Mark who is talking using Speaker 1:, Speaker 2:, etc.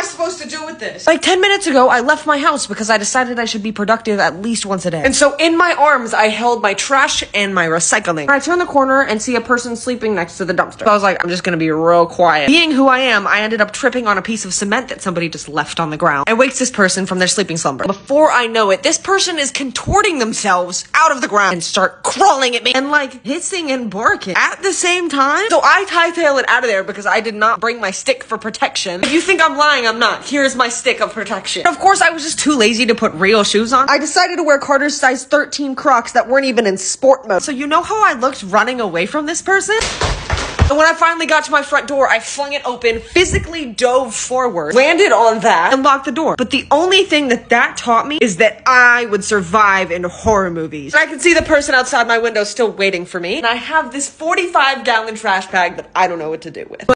Speaker 1: I supposed to do with this?
Speaker 2: Like 10 minutes ago, I left my house because I decided I should be productive at least once a day. And so in my arms, I held my trash and my recycling. I turn the corner and see a person sleeping next to the dumpster. So I was like, I'm just gonna be real quiet. Being who I am, I ended up tripping on a piece of cement that somebody just left on the ground. It wakes this person from their sleeping slumber. Before I know it, this person is contorting themselves out of the ground and start crawling at me and like hissing and barking at the same time. So I tie tail it out of there because I did not bring my stick for protection. If you think I'm lying, I'm not. Here's my stick of protection. Of course, I was just too lazy to put real shoes on. I decided to wear Carter's size 13 Crocs that weren't even in sport mode. So you know how I looked running away from this person? And when I finally got to my front door, I flung it open, physically dove forward, landed on that, and locked the door. But the only thing that that taught me is that I would survive in horror movies. And I can see the person outside my window still waiting for me. And I have this 45 gallon trash bag that I don't know what to do with.